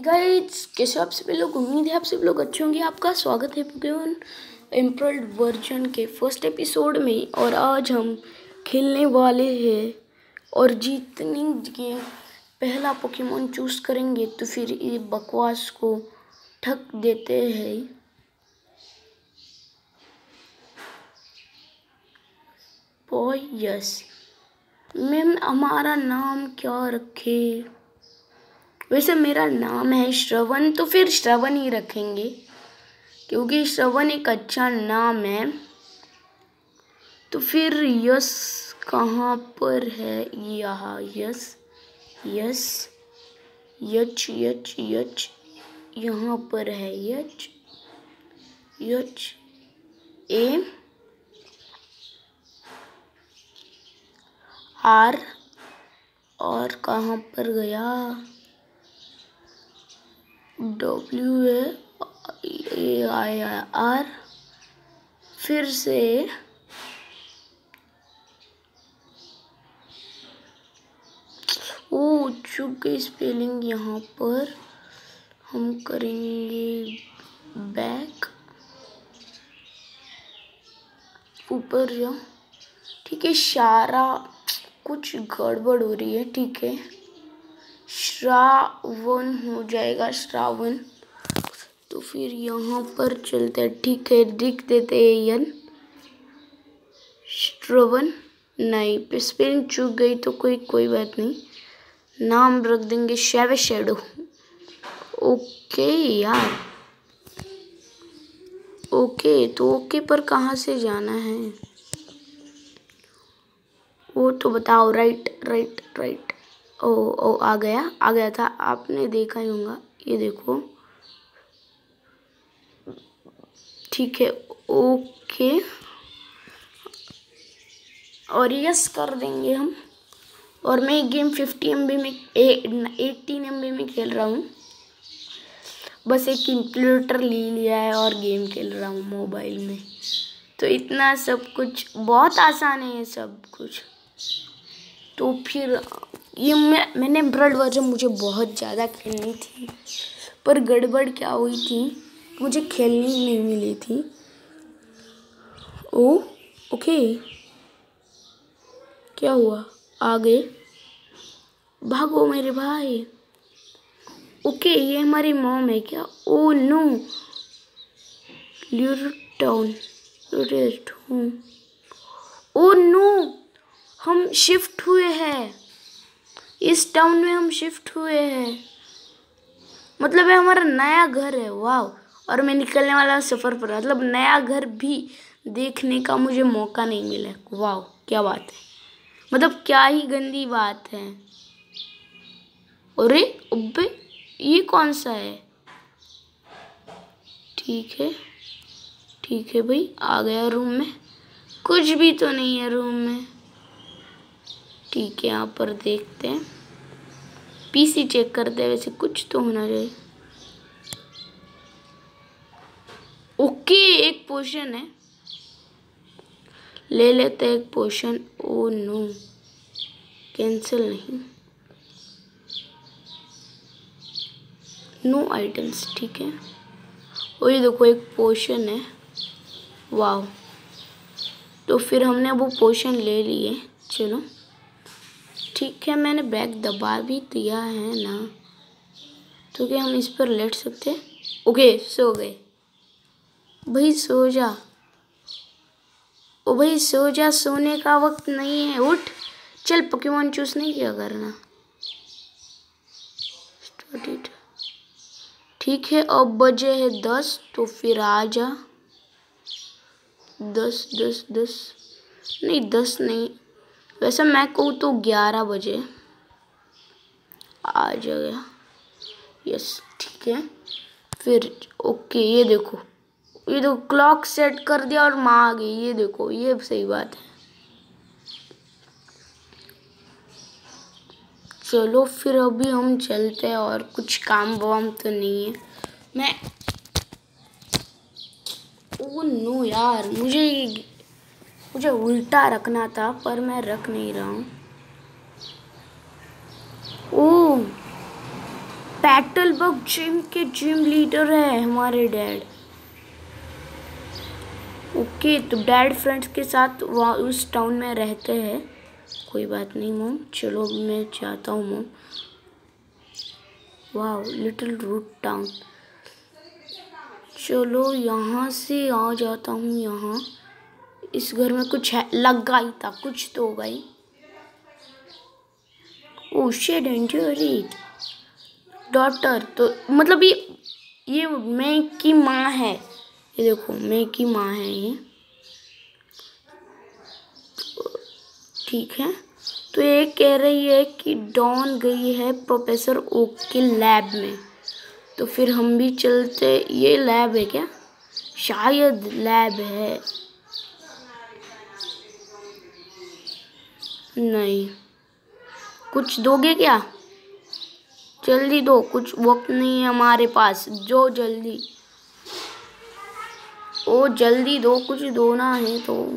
Guys कैसे आप सभी लोग? उम्मीद है आप सभी लोग अच्छे होंगे। आपका स्वागत है पोकेमोन एम्पर्ल्ड वर्जन के फ़र्स्ट एपिसोड में। और आज हम खेलने वाले हैं और जीतने के पहला पोकेमोन चूज़ करेंगे तो फिर ये बकवास को ठक देते हैं। बॉय यस मैम हमारा नाम क्या रखे? वैसे मेरा नाम है श्रवण तो फिर श्रवण ही रखेंगे, क्योंकि श्रवण एक अच्छा नाम है। तो फिर यस, कहाँ पर है यहाँ यस यस, यच यच यच, यहाँ पर है यच यच, ए, आर, और कहाँ पर गया? डब्ल्यू ए आई आर फिर से ओ चुप गई स्पेलिंग यहाँ पर हम करेंगे बैक ऊपर जाओ ठीक है सारा कुछ गड़बड़ हो रही है, ठीक है। श्रावण हो जाएगा, श्रावण। तो फिर यहाँ पर चलते ठीक है, लिख देते हैं यन। श्रवण, नहीं स्पेलिंग चूक गई तो कोई कोई बात नहीं। नाम रख देंगे शेवे शेडो। ओके, यार। ओके तो ओके पर कहाँ से जाना है? वो तो बताओ, राइट राइट राइट। ओ ओ, आ गया आ गया था। आपने देखा ही होगा। ये देखो। ठीक है, ओके। और यस कर देंगे हम। और मैं ये गेम फिफ्टी एमबी में एटीन एम में खेल रहा हूँ। बस एक कंप्यूटर ले लिया है और गेम खेल रहा हूँ मोबाइल में। तो इतना सब कुछ, बहुत आसान है ये सब कुछ। तो फिर ये मैं, मैंने ब्रड वर्जन मुझे बहुत ज़्यादा खेलनी थी, पर गड़बड़ क्या हुई थी? मुझे खेलनी नहीं मिली थी। ओ ओके क्या हुआ? आ गए भागो मेरे भाई। ओके ये हमारी मॉम है क्या? ओ नो ल्यूटाउन ओ नो हम शिफ्ट हुए हैं। इस टाउन में हम शिफ्ट हुए हैं। मतलब ये हमारा नया घर है वाह और मैं निकलने वाला सफ़र पर। मतलब नया घर भी देखने का मुझे मौका नहीं मिला। वाह क्या बात है। मतलब क्या ही गंदी बात है। अरे, अबे, ये कौन सा है? ठीक है ठीक है भाई, आ गया रूम में। कुछ भी तो नहीं है रूम में। ठीक है, यहाँ पर देखते हैं। पीसी चेक करते हैं वैसे कुछ तो होना चाहिए। ओके, एक पोशन है। ले लेते हैं एक पोशन। Oh, no. कैंसिल नहीं। नो आइटम्स, ठीक है। और ये देखो, एक पोशन है। वाह तो फिर हमने वो पोशन ले लिए। चलो। ठीक है, मैंने बैग दबा भी दिया है ना। तो क्या हम इस पर लेट सकते हैं? ओके, सो गए। भाई, सो जा। ओ भाई, सो जा, सोने का वक्त नहीं है। उठ। चल पोकेमोन चूज़ नहीं किया करना। ठीक है, अब बजे है दस तो फिर आ जा। दस दस दस। नहीं दस नहीं। वैसे मैं कहूँ तो ग्यारह बजे आ जाएगा। यस ठीक है। फिर, ओके, ये देखो। ये देखो क्लॉक सेट कर दिया और माँ आ गई। ये देखो, ये सही बात है। चलो, फिर अभी हम चलते हैं और कुछ काम वाम तो नहीं है। मैं ओ नो यार, मुझे मुझे उल्टा रखना था, पर मैं रख नहीं रहा हूँ। ओ बैटल बग जिम के जिम लीडर है हमारे डैड। ओके तो डैड फ्रेंड्स के साथ वहाँ उस टाउन में रहते हैं। कोई बात नहीं, मोम। चलो मैं चाहता हूँ, मोम। वाह लिटिल रूट टाउन। चलो, यहाँ से आ जाता हूँ, यहाँ। इस घर में कुछ है, लगा ही था, कुछ तो होगा ही ओ डॉटर तो मतलब ये ये मैं की माँ है। ये देखो, मैं की माँ है ये। ठीक है। तो ये कह रही है कि डॉन गई है प्रोफेसर ओक के लैब में। तो फिर हम भी चलते, ये लैब है क्या? शायद लैब है। नहीं। कुछ दोगे क्या? जल्दी दो, कुछ वक्त नहीं है हमारे पास। जो जल्दी। ओ, जल्दी दो, कुछ दोना है तो।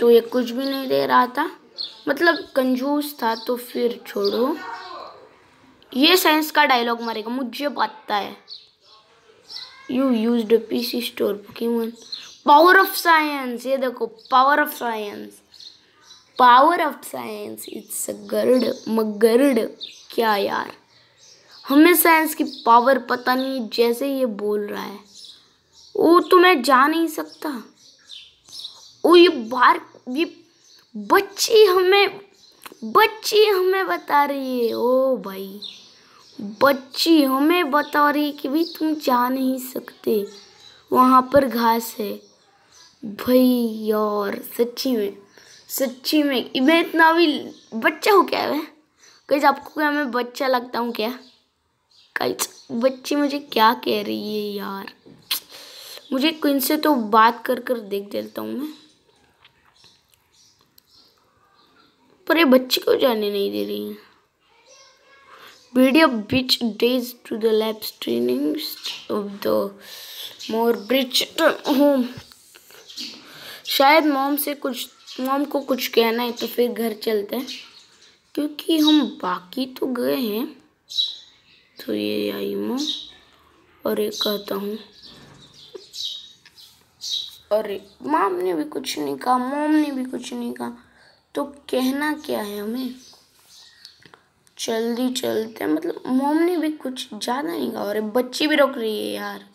तो ये कुछ भी नहीं दे रहा था। मतलब कंजूस था तो फिर छोड़ो। ये साइंस का डायलॉग मारेगा, मुझे पता है। You use P C store Pokemon power of science ये देखो power of science power of science it's a god, my god. क्या यार? हमें साइंस की पावर पता नहीं, जैसे ये बोल रहा है। वो तो मैं जा नहीं सकता। ओ ये बार, ये बच्ची हमें बच्ची हमें बता रही है। ओ भाई, बच्ची हमें बता रही है कि भाई तुम जा नहीं सकते। वहाँ पर घास है। भाई यार, सच्ची में सच्ची में। मैं इतना भी बच्चा हूँ क्या मैं? कहीं आपको क्या मैं बच्चा लगता हूँ क्या? कई बच्ची मुझे क्या कह रही है यार? मुझे इनसे तो बात कर कर देख देता हूँ मैं। पर ये बच्ची को जाने नहीं दे रही है। Video which days to the lab training of the more bridge home शायद मोम से कुछ, मोम को कुछ कहना है तो फिर घर चलते हैं। क्योंकि हम बाकी तो गए हैं। तो ये आई मोम और एक कहता हूँ। अरे माम ने भी कुछ नहीं कहा, मोम ने भी कुछ नहीं कहा। तो कहना क्या है हमें? जल्दी चलते मतलब मोम ने भी कुछ ज़्यादा नहीं कहा अरे बच्ची भी रोक रही है यार।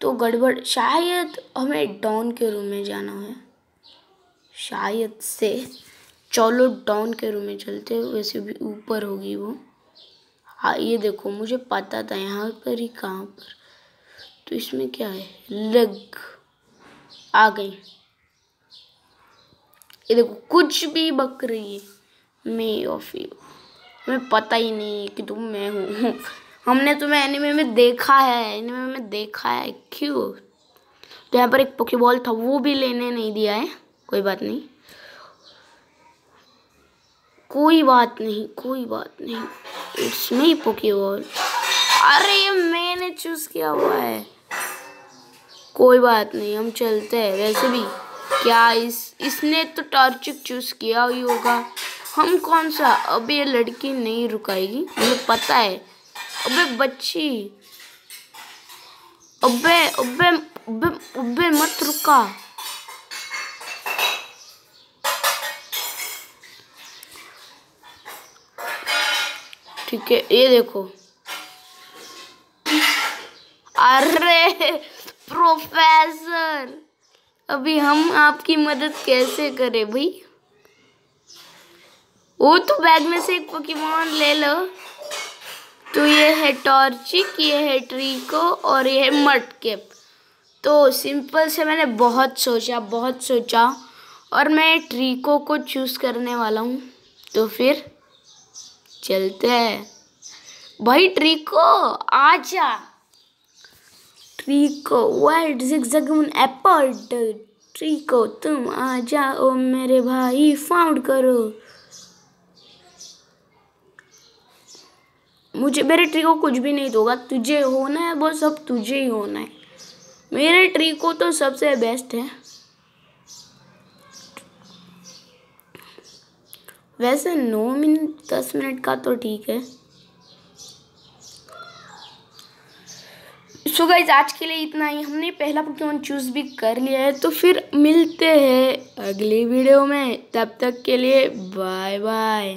तो गड़बड़। शायद हमें डॉन के रूम में जाना है। शायद से। चलो डॉन के रूम में चलते वैसे भी ऊपर होगी वो। हाँ ये देखो, मुझे पता था यहाँ पर ही कहाँ पर। तो इसमें क्या है? लग। आ गई। ये देखो, कुछ भी बक रही है। मे ऑफ़ यू हमें पता ही नहीं कि तुम मैं हूँ। हमने तुम्हें एनिमे में देखा है एनिमे में देखा है क्यों तो यहाँ पर एक पोकेबॉल था, वो भी लेने नहीं दिया है, कोई बात नहीं. कोई बात नहीं, कोई बात नहीं. इसमें ही पोकेबॉल अरे ये मैंने चूज़ किया हुआ है. कोई बात नहीं, हम चलते हैं. वैसे भी, क्या इस, इसने तो टॉर्चिक चूज़ किया ही होगा. हम कौन सा, अब ये लड़की नहीं रुकाएगी? मुझे पता है. अबे बच्ची। अबे अबे अबे अबे मत रुका। ठीक है, ये देखो। अरे, प्रोफेसर, अभी हम आपकी मदद कैसे करें भाई? वो तो बैग में से एक पोकेमोन ले लो। तो ये है टॉर्चिक ये है ट्रीको और ये है मटकेप तो सिंपल से मैंने बहुत सोचा बहुत सोचा और मैं ट्रीको को चूज़ करने वाला हूँ। तो फिर चलते हैं। भाई ट्रीको आजा। ट्रीको वाइट जिगजगमन एप्पल ट्रीको तुम आ जाओ, मेरे भाई फाउंड करो। मुझे, मेरे ट्री को कुछ भी नहीं दोगा, तुझे होना है वो सब तुझे ही होना है। मेरे ट्री को तो सबसे बेस्ट है। वैसे नौ मिनट दस मिनट का तो ठीक है। सो गाइज़ आज के लिए इतना ही। हमने पहला पोकेमोन चूज़ भी कर लिया है तो फिर मिलते हैं अगली वीडियो में। तब तक के लिए बाय बाय